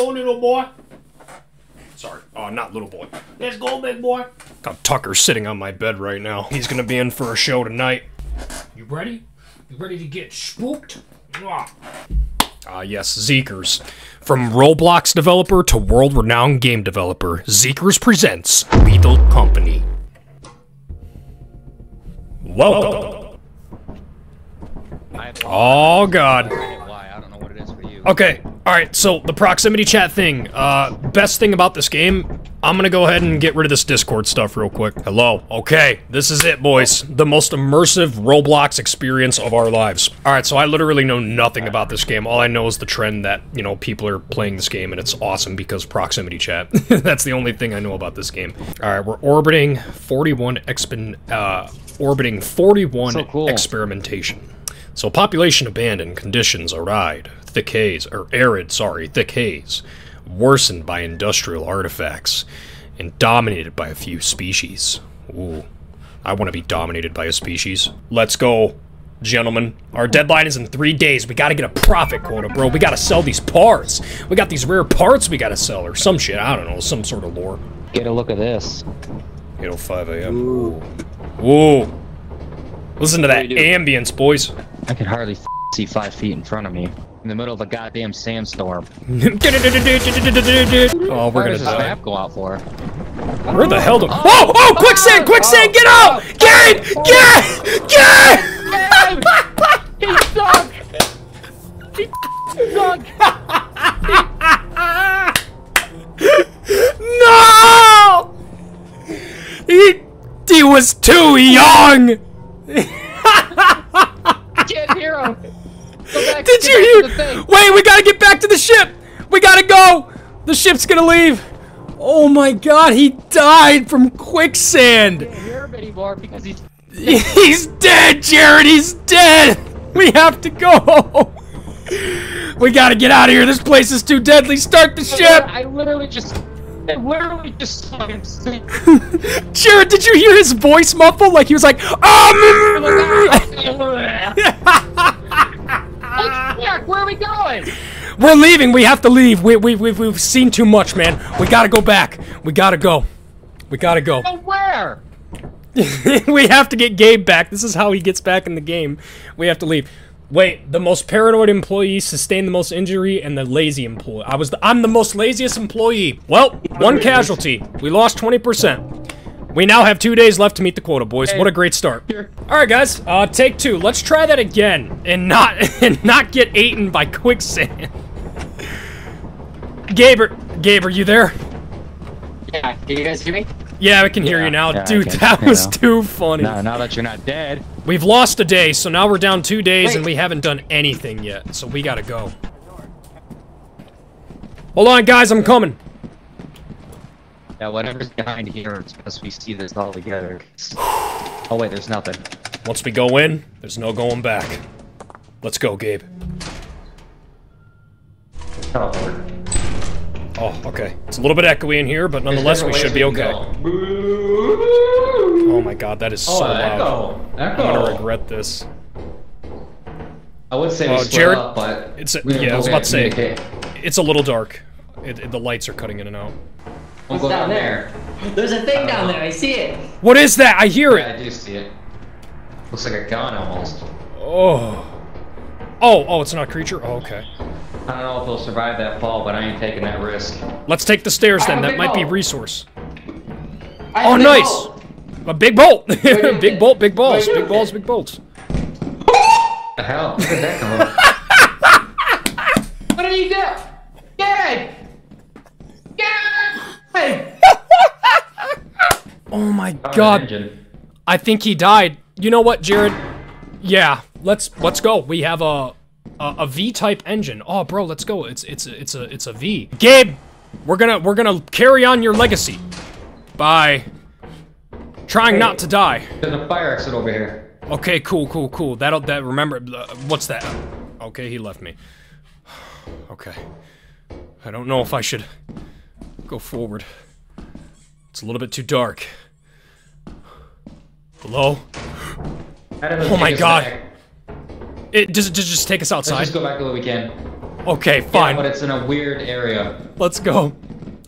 go, little boy. Sorry. Oh, not little boy. Let's go, big boy. Got Tucker sitting on my bed right now. He's gonna be in for a show tonight. You ready? You ready to get spooked? Ah. Ah, yes, Zeekerss. From Roblox developer to world renowned game developer, Zeekerss presents Lethal Company. Welcome. Oh, God. You. Okay, alright, so the proximity chat thing. Uh, best thing about this game, I'm gonna go ahead and get rid of this Discord stuff real quick. Hello. Okay, this is it, boys. The most immersive Roblox experience of our lives. Alright, so I literally know nothing about this game. All I know is the trend that, you know, people are playing this game, and it's awesome because proximity chat. That's the only thing I know about this game. Alright, we're orbiting 41 expin- uh, orbiting 41 So cool. experimentation. So population abandoned, conditions arid, thick haze, or arid, sorry, thick haze, worsened by industrial artifacts, and dominated by a few species. Ooh, I want to be dominated by a species. Let's go, gentlemen. Our deadline is in three days. We gotta get a profit quota, bro. We gotta sell these parts. We got these rare parts we gotta sell, or some shit. I don't know, some sort of lore. Get a look at this. 8:05 a.m. Ooh. Ooh. Listen to that ambience, boys. I can hardly see five feet in front of me. In the middle of a goddamn sandstorm. oh, we're gonna die. map go out for? Where the hell do- oh, Whoa! Oh! Quicksand! Quicksand! Oh, get oh, out! Gabe! Gabe! Gabe! He sunk! He sunk! No! He he was too young. Can't hear him! Go back, Did you back to the hear? Wait, we gotta get back to the ship. We gotta go. The ship's gonna leave. Oh my God! He died from quicksand. Can't hear him anymore because he's. He's dead, Jared. He's dead. We have to go. We gotta get out of here. This place is too deadly. Start the ship. I literally just. I literally just saw him sink. Jared, did you hear his voice muffle? Like he was like, um. Jack, where are we going? We're leaving. We have to leave. We, we, we've, we've seen too much, man. We gotta go back. We gotta go. We gotta go. Oh, where? we have to get Gabe back. This is how he gets back in the game. We have to leave. Wait, the most paranoid employee sustained the most injury, and the lazy employee. I was the, I'm the most laziest employee. Well, one casualty. We lost 20%. We now have two days left to meet the quota, boys. What a great start. All right, guys. Uh, take two. Let's try that again, and not and not get eaten by quicksand. Gabe, are- Gabe, are you there? Yeah, can you guys hear me? Yeah, we can hear Yeah, you now, yeah, dude. can, That you was know. too funny. No, now that you're not dead. We've lost a day, so now we're down two days and we haven't done anything yet, so we gotta go. Hold on, guys, I'm coming. Yeah, whatever's behind here, it's best we see this all together. Oh wait, there's nothing. Once we go in, there's no going back. Let's go, Gabe. Oh, Oh, okay. It's a little bit echoey in here, but nonetheless, we should be okay. Oh my god, that is oh, so Oh, loud. echo. Echo. I'm gonna regret this. I would say uh, we split Jared, up, but it's a- yeah, I was about to say- It's a little dark. It, it- the lights are cutting in and out. We'll What's go down there? There's a thing down uh-huh. there. I see it. What is that? I hear Yeah, it. I do see it. Looks like a gun almost. Oh. Oh, oh, it's not a creature? Oh, okay. I don't know if they'll survive that fall, but I ain't taking that risk. Let's take the stairs then. That big might be resource. Oh, a nice. bolt. A big bolt. big bolt, big balls, Wait a big balls, big bolts. What the hell? Where did that come from? What did he do? Get Get Oh my Found god. engine. I think he died. You know what, Jared? Yeah, let's let's go. We have a a, a V-type engine. Oh, bro, let's go. It's it's a, it's a it's a V. Gabe, we're gonna we're gonna carry on your legacy by trying not to die. There's a fire exit over here. Okay, cool, cool, cool. That'll that remember uh, what's that? Okay, he left me. Okay. I don't know if I should go forward. It's a little bit too dark. Hello? How did it Oh my God. back? It does it just just take us outside? Let's just go back the way we can. Okay, Yeah, fine. but it's in a weird area. Let's go.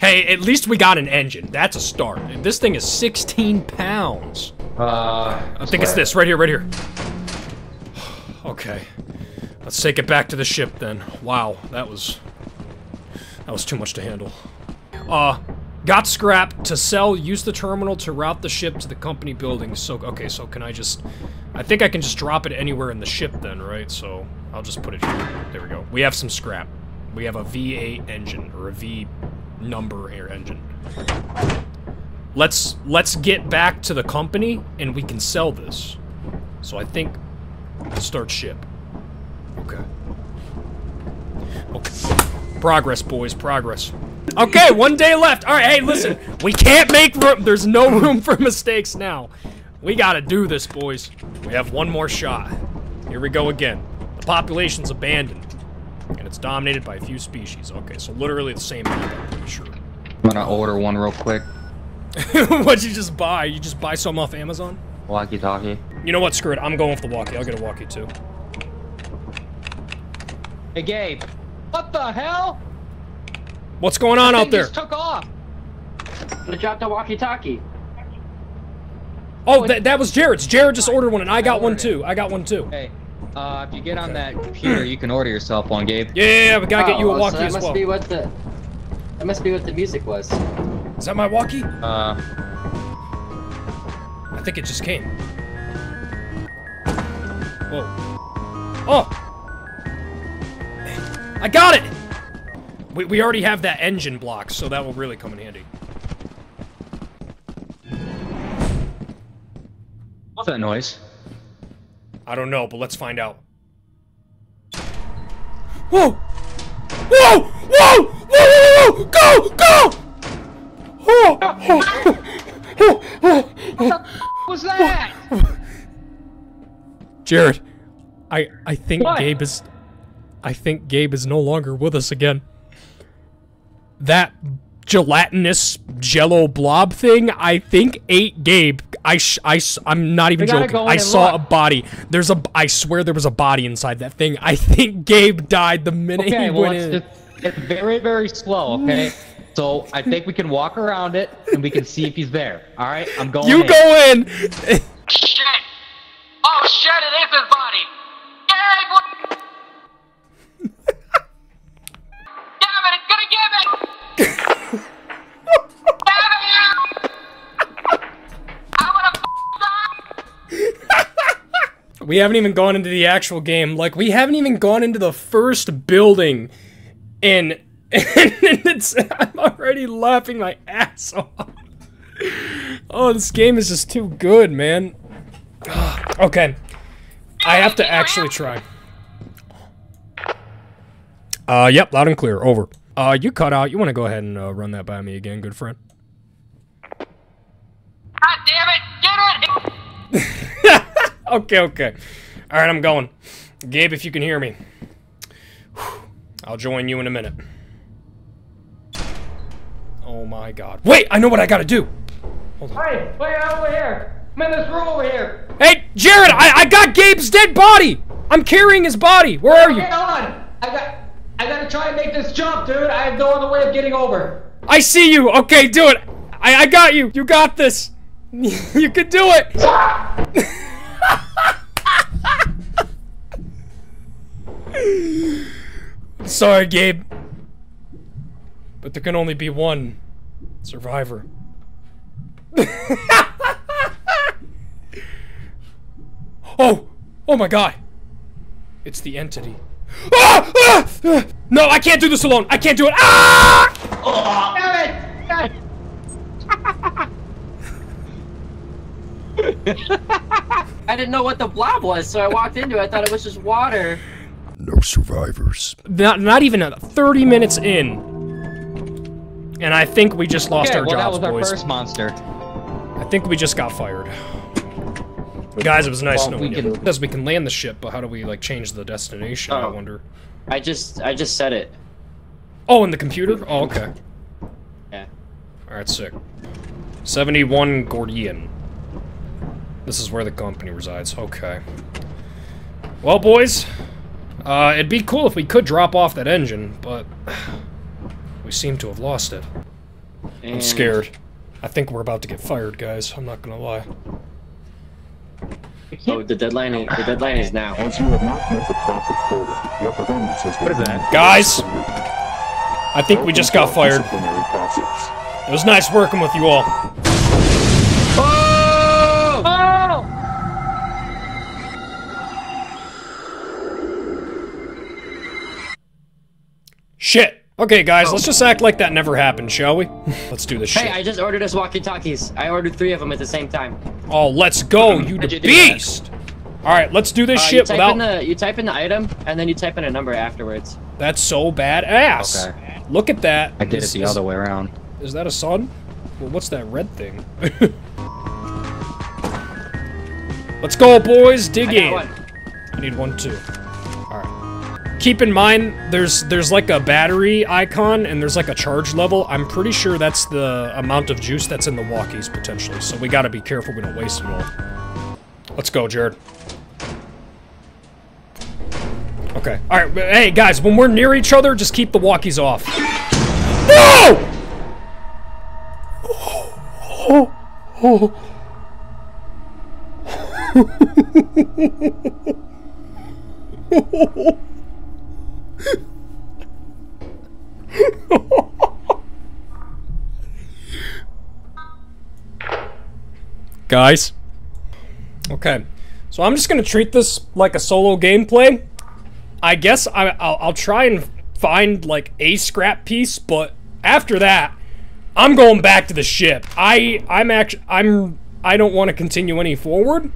Hey, at least we got an engine. That's a start. This thing is 16 pounds. Uh, I think it's this, right here, right here. Okay. Let's take it back to the ship then. Wow, that was... That was too much to handle. Uh, got scrap to sell, use the terminal to route the ship to the company building. So, okay, so can I just... I think I can just drop it anywhere in the ship then, right? So, I'll just put it here. There we go. We have some scrap. We have a V8 engine, or a V number air engine. Let's let's get back to the company and we can sell this. So I think start ship. Okay. Okay. Progress, boys, progress. Okay, one day left. All right, hey, listen. We can't make room. There's no room for mistakes now. We gotta do this, boys. We have one more shot. Here we go again. The population's abandoned, and it's dominated by a few species. Okay, so literally the same map, I'm pretty sure. I'm gonna order one real quick. What'd you just buy? You just buy some off Amazon? Walkie-talkie. You know what? Screw it. I'm going with the walkie. I'll get a walkie too. Hey, Gabe. What the hell? What's going on out there? just took off. I dropped a walkie-talkie. Oh, that, that was Jared's. Jared just ordered one, and I got one too. I got one too. Hey, uh, if you get on that computer, you can order yourself one, Gabe. Yeah, yeah, yeah, we gotta get you a Oh, walkie so that as must well. be what the that must be what the music was. Is that my walkie? Uh, I think it just came. Whoa. Oh! I got it! We, we already have that engine block, so that will really come in handy. what's that noise? I don't know, but let's find out. Whoa! Whoa! Whoa! Whoa! Whoa! whoa! Go! Go! Oh! Oh! Oh! Oh! What was that? Jared, I I think What? Gabe is I think Gabe is no longer with us again. That gelatinous jello blob thing, I think ate Gabe. I sh- I s- I'm not even joking. I saw look. a body. There's a I swear there was a body inside that thing. I think Gabe died the minute Okay, he well, went it's, in. just, it's very, very slow, okay? So I think we can walk around it and we can see if he's there. All right, I'm going. you in. go in. Shit! Oh shit, it is his body! Gabe! What? Damn it, it's gonna give it! We haven't even gone into the actual game. Like, we haven't even gone into the first building. And, and it's, I'm already laughing my ass off. Oh, this game is just too good, man. okay. I have to actually try. Uh, yep, loud and clear. Over. Uh, you cut out. You want to go ahead and uh, run that by me again, good friend? God damn it! Get it! Okay, okay. All right, I'm going. Gabe, if you can hear me, I'll join you in a minute. Oh my god. Wait, I know what I gotta do. Hold on. Hey, wait over here. I'm in this room over here. Hey, Jared, I, I got Gabe's dead body. I'm carrying his body. Where are you? Get on. I got. I gotta try and make this jump, dude. I have no other way of getting over. I see you. Okay, do it. I, I got you. You got this. you can do it. Sorry, Gabe. But there can only be one survivor. oh! Oh my god! It's the entity. Ah! Ah! Ah! No, I can't do this alone! I can't do it! Ah! Damn it! I didn't know what the blob was, so I walked into it. I thought it was just water. No survivors. Not, not even a 30 minutes in. And I think we just lost Okay, our well, that jobs, was our boys. first monster. I think we just got fired. Guys, it was nice Well, knowing we you. can- Because we can land the ship, but how do we like change the destination? I Oh. wonder. I just I just said it. Oh, in the computer? Oh, okay. Yeah. Alright, sick. 71 Gordion. This is where the company resides. Okay. Well, boys, Uh, it'd be cool if we could drop off that engine, but we seem to have lost it. I'm scared. I think we're about to get fired, guys. I'm not gonna lie. Oh, the deadline. The deadline is now. As you have not met the profit quota, your performance has been What is that? Guys! I think we just got fired. It was nice working with you all. Oh! Oh! Shit! Okay, guys, let's just act like that never happened, shall we? let's do this shit. Hey, I just ordered us walkie-talkies. I ordered three of them at the same time. Oh, let's go, you the How'd you do that? beast! Alright, let's do this Uh, you shit type without. in the you type in the item and then you type in a number afterwards. That's so badass. Okay. Look at that. I did it the is- other way around. Is that a sun? Well, what's that red thing? Let's go, boys. Dig I in. one. I need one too. Keep in mind, there's there's like a battery icon and there's like a charge level. I'm pretty sure that's the amount of juice that's in the walkies potentially. So we gotta be careful we don't waste it all. Let's go, Jared. Okay. Alright, hey guys, when we're near each other, just keep the walkies off. No! Guys. Okay. So I'm just gonna treat this like a solo gameplay. I guess I, I'll, I'll try and find like a scrap piece, but after that, I'm going back to the ship. I I'm actually I'm I don't want to continue any forward.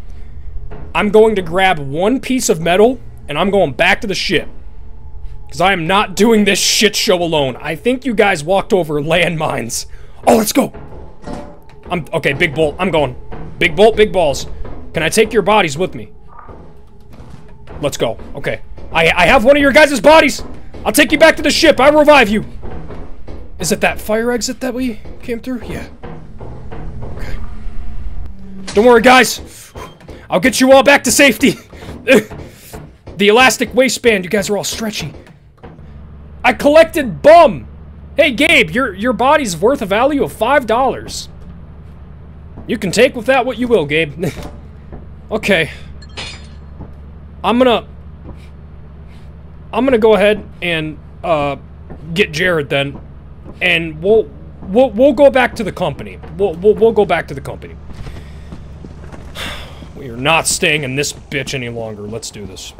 I'm going to grab one piece of metal and I'm going back to the ship. Because I am not doing this shit show alone. I think you guys walked over landmines. Oh, let's go. I'm okay, big bolt. I'm going. Big bolt, big balls. Can I take your bodies with me? Let's go. Okay. I I have one of your guys' bodies. I'll take you back to the ship. I'll revive you. Is it that fire exit that we came through? Yeah. Okay. Don't worry, guys. I'll get you all back to safety. the elastic waistband. You guys are all stretchy. I collected bum. Hey, Gabe, your your body's worth a value of five dollars. You can take with that what you will, Gabe. okay. I'm gonna... I'm gonna go ahead and, uh, get Jared then. And we'll... We'll, we'll go back to the company. We'll, we'll, we'll go back to the company. We are not staying in this bitch any longer. Let's do this.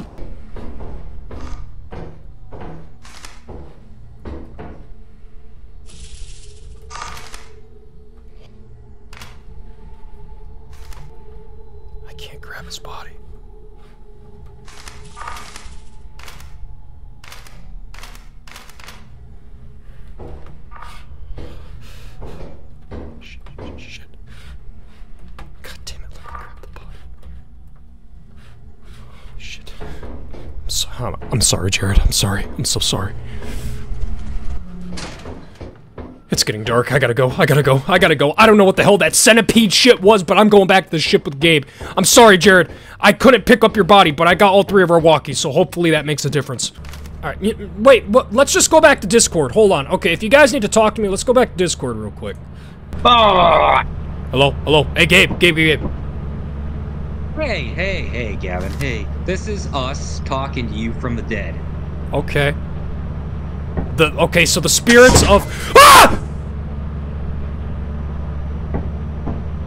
I'm, sorry, Jared. I'm sorry. I'm so sorry. It's getting dark. I gotta go. I gotta go. I gotta go. I don't know what the hell that centipede shit was, but I'm going back to the ship with Gabe. I'm sorry, Jared. I couldn't pick up your body, but I got all three of our walkies, so hopefully that makes a difference. Alright, wait, what, let's just go back to Discord. Hold on. Okay, if you guys need to talk to me, let's go back to Discord real quick. Ah. Hello? Hello? Hey. Gabe, Gabe, Gabe. Hey, hey, hey, Gavin. Hey, this is us talking to you from the dead. Okay. The okay, so the spirits of Ah!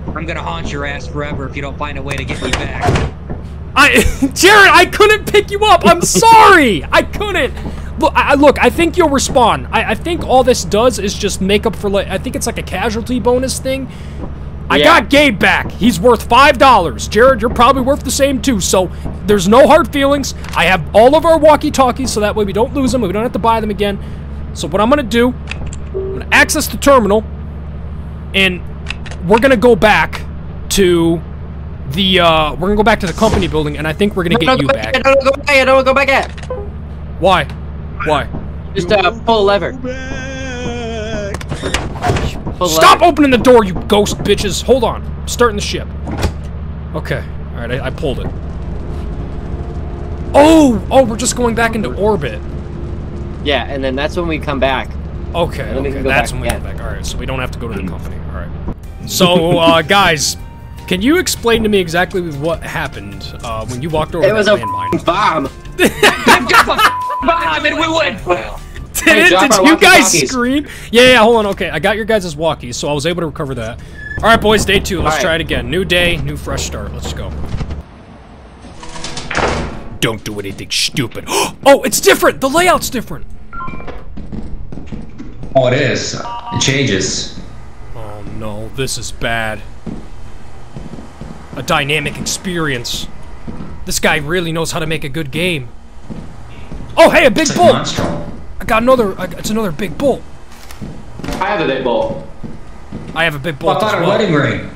I'm gonna haunt your ass forever if you don't find a way to get me back. I Jared, I couldn't pick you up. I'm sorry. I couldn't. Look, I, I- look. I think you'll respond. I, I think all this does is just make up for like. I think it's like a casualty bonus thing. I Yeah. got Gabe back. He's worth five dollars. Jared, you're probably worth the same too. So there's no hard feelings. I have all of our walkie-talkies, so that way we don't lose them. We don't have to buy them again. So what I'm gonna do, I'm gonna access the terminal, and we're gonna go back to the. uh We're gonna go back to the company building, and I think we're gonna No, get no, you go back. back. Don't go back. yet, Don't go back yet. Why? Why? Just uh, pull a lever. Pull Stop lever. opening the door, you ghost bitches! Hold on. I'm starting the ship. Okay. Alright, I, I pulled it. Oh, oh, we're just going back into orbit. Yeah, and then that's when we come back. Okay, then we okay, that's back when we come again. back. All right, so we don't have to go to the company. All right. So, uh, guys, can you explain to me exactly what happened uh, when you walked over It was that a landmine? bomb. Bomb and we win. Did, it, drop did you guys walkie-talkies. scream? Yeah, yeah, hold on. Okay, I got your guys' walkies, so I was able to recover that. All right, boys, day two. Let's All right. try it again. New day, new fresh start. Let's go. Don't do anything stupid. Oh, it's different. The layout's different. Oh, it is. It changes. Oh no, this is bad. A dynamic experience. This guy really knows how to make a good game. Oh, hey, a big It's like bolt! Monstro. I got another. I, it's another big bolt. I have a big bowl. I have a big Oh, I bolt thought a well. wedding ring.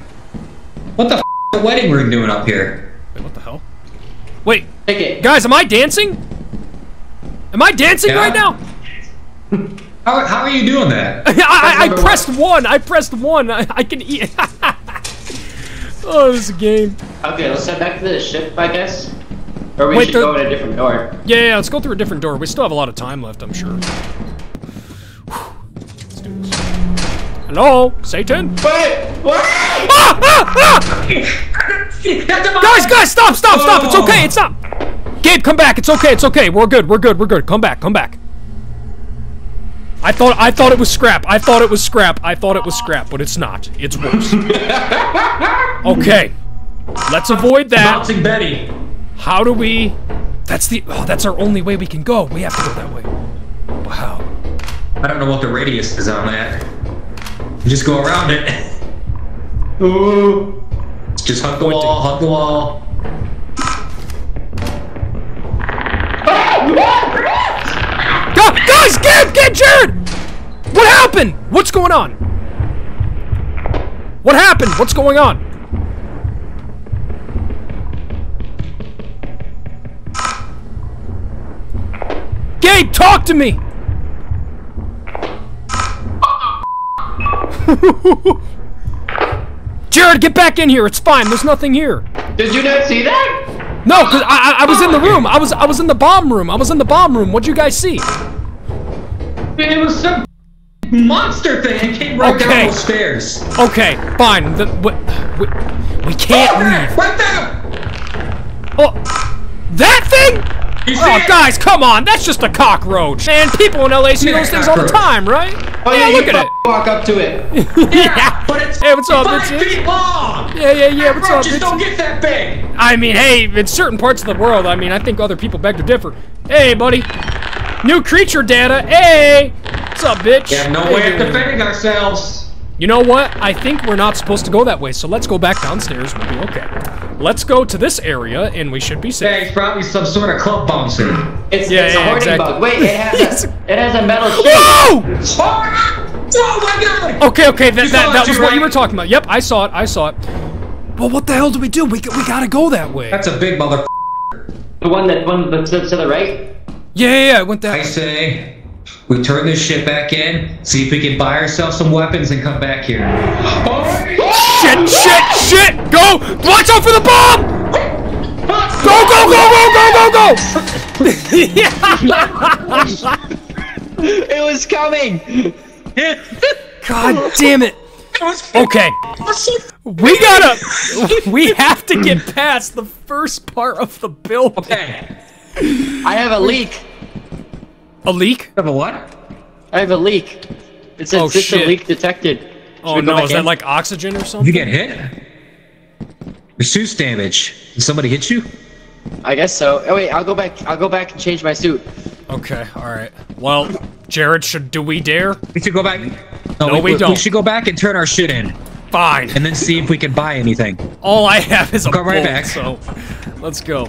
What the f is a wedding ring doing up here? Wait, what the hell? Wait, Take it. guys, am I dancing? Am I dancing Yeah. right now? How, how are you doing that? I, I, I pressed one. I pressed one. I, I can eat. oh, this is a game. Okay, let's head back to the ship, I guess. Or we Wait, should the- go in a different door. Yeah, yeah, let's go through a different door. We still have a lot of time left, I'm sure. Let's do this. Hello, Satan? Wait! What? Ah, ah, ah! Guys, guys, stop, stop, stop! It's okay, it's not. Gabe, come back. It's okay, it's okay. We're good, we're good, we're good. Come back, come back. I thought, I thought it was scrap. I thought it was scrap. I thought it was scrap, but it's not. It's worse. Okay, let's avoid that. Bouncing Betty. How do we? That's the. Oh, that's our only way we can go. We have to go that way. Wow. I don't know what the radius is on that. You just go around it. Ooh. Just hug the wall, hug the wall. Gu- guys, get get Jared. What happened? What's going on? What happened? What's going on? Gabe, talk to me. Jared, get back in here. It's fine. There's nothing here. Did you not see that? No, cause I, I I was in the room. I was I was in the bomb room. I was in the bomb room. What'd you guys see? It was some monster thing. It came right Okay. down those stairs. Okay, fine. The, we, we, we can't leave. Right there. Oh, that thing? You oh, see Oh, it? guys, come on. That's just a cockroach. Man, people in LA see Yeah, those things all the time, right? Oh, yeah, you look at it. Walk up to it. yeah. But it's Hey, what's up, five bitches? feet long. Yeah, yeah, yeah. What's up, Roaches bitches? don't get that big. I mean, hey, in certain parts of the world, I mean, I think other people beg to differ. Hey, buddy. New creature data. Hey. What's up, bitch? We have no Hey, way of defending ourselves. You know what? I think we're not supposed to go that way, so let's go back downstairs. We'll be okay. Let's go to this area, and we should be Yeah, safe. he's probably some sort of club bouncer. It's, Yeah, it's yeah, a horny exactly. bug. Wait, it has a, it has a metal sheet. Whoa! Oh my god! Okay, okay, that, You that, that was too, what you were talking about. Yep, I saw it, I saw it. Well, what the hell do we do? We, we gotta go that way. That's a big mother. The one that one that's to, to the right. Yeah, yeah, yeah, I went that I say we turn this shit back in, see if we can buy ourselves some weapons and come back here. Shit, shit, shit! Go! Watch out for the bomb! Go, go, go, go, go, go, go! It was coming. God damn it! Okay, we gotta, we have to get past the first part of the building. Okay. I have a leak. A leak? Have a what? I have a leak. It says Oh, system shit. leak detected. Oh no, back is that like oxygen or Did something? you get hit? Your suit's damaged. Did somebody hit you? I guess so. Oh wait, I'll go back. I'll go back and change my suit. Okay, alright. Well, Jared, should do we dare? We should go back. No, we don't. We should go back and turn our shit in, Fine. and then see if we can buy anything. All I have is a Go right back. so let's go.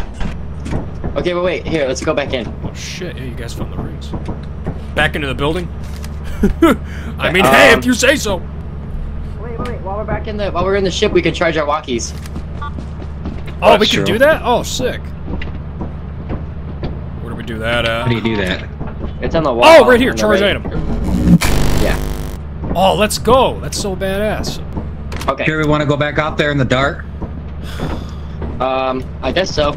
Okay, but wait. Here, let's go back in. Oh shit, yeah, you guys found the rings. Back into the building? I mean, hey, Um, if you say so. Wait, wait, wait. While we're back in the while we're in the ship, we can charge our walkies. Oh, we That's can true. do that? Oh, sick. Where do we do that How do you do that? It's on the wall. Oh, right here, charge right. item. Yeah. Oh, let's go. That's so badass. Okay. Here we want to go back out there in the dark. Um, I guess so.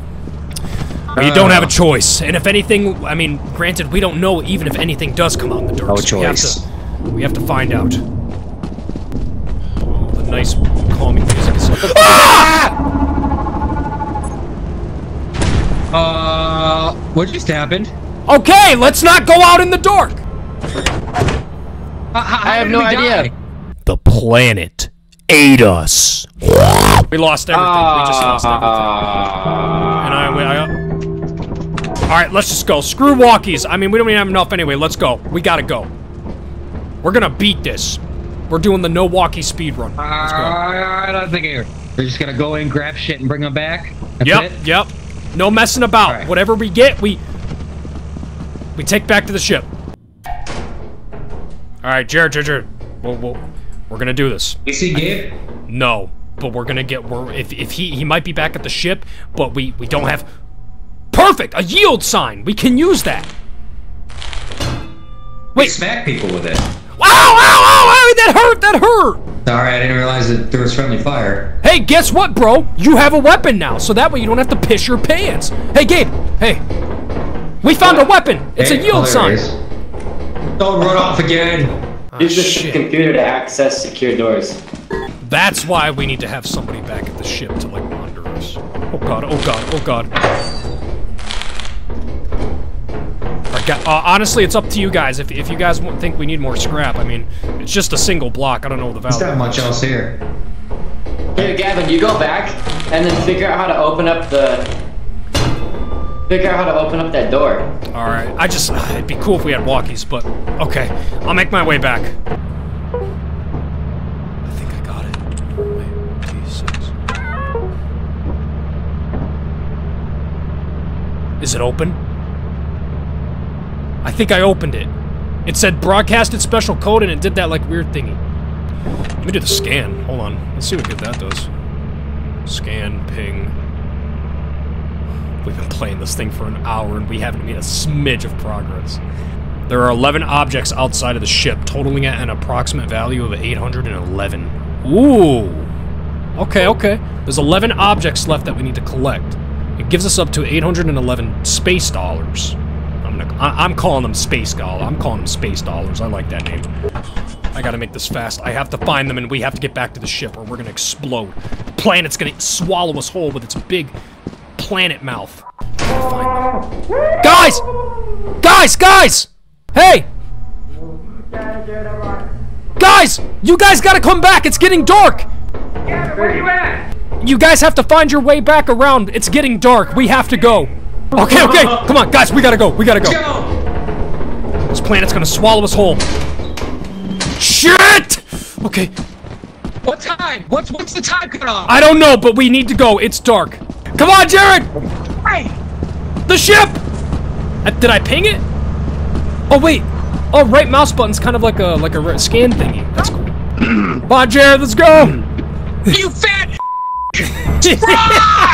You don't have a choice. And if anything, I mean, granted, we don't know even if anything does come out in the dark. No so we have choice. to- We have to find out. Oh, the nice calming music is. Uh, what just happened? Okay, let's not go out in the dark. I have no idea. The planet ate us. We lost everything. we just lost everything. And I, we, I. All right, let's just go. Screw walkies. I mean, we don't even have enough anyway. Let's go. We gotta go. We're gonna beat this. We're doing the no walkie speed run. Let's go. I don't think here. We're just gonna go in, grab shit, and bring them back. That's Yep, it? yep. No messing about. Alright. Whatever we get, we we take back to the ship. All right, Jared, Jared, Jared. We'll, we'll, we're gonna do this. Is he Gabe? No, but we're gonna get. We're, if if he he might be back at the ship, but we we don't have. Perfect, a yield sign. We can use that. We Wait. smack people with it. Wow! wow, wow! Ow! That hurt! That hurt! Sorry, I didn't realize that there was friendly fire. Hey, guess what, bro? You have a weapon now, so that way you don't have to piss your pants. Hey, Gabe. Hey. We found a weapon. It's Hey, a yield oh, sign. it is. Don't run off again. Use the ah, shit. computer to access secure doors. That's why we need to have somebody back at the ship to like monitor us. Oh god, oh god, oh god. Uh, honestly, it's up to you guys. If, if you guys think we need more scrap, I mean, it's just a single block. I don't know the There's value. not much else here. Here, Gavin, you go back and then figure out how to open up the. Figure out how to open up that door. Alright, I just, uh, it'd be cool if we had walkies, but okay. I'll make my way back. I think I got it. Wait, D6. Is it open? I think I opened it. It said broadcasted special code and it did that like weird thingy. Let me do the scan. Hold on. Let's see what good that does. Scan, ping. We've been playing this thing for an hour and we haven't made a smidge of progress. There are 11 objects outside of the ship, totaling at an approximate value of 811. Ooh. Okay, okay. There's 11 objects left that we need to collect. It gives us up to 811 space dollars. I, I'm calling them space dollars. I'm calling them space dollars. I like that name. I gotta make this fast. I have to find them and we have to get back to the ship or we're gonna explode. The planet's gonna swallow us whole with its big planet mouth. Guys! Guys, guys! Hey! Guys! You guys gotta come back! It's getting dark! Where you at? You guys have to find your way back around. It's getting dark. We have to go. Okay, okay. Come on, guys. We gotta go. We gotta go. This planet's gonna swallow us whole. Shit! Okay. What time? What's what's the time cutoff? I don't know, but we need to go. It's dark. Come on, Jared! Hey! The ship! Uh, did I ping it? Oh wait. Oh, right mouse button's kind of like a like a scan thingy. That's cool. Come on, Jared. Let's go. You fat!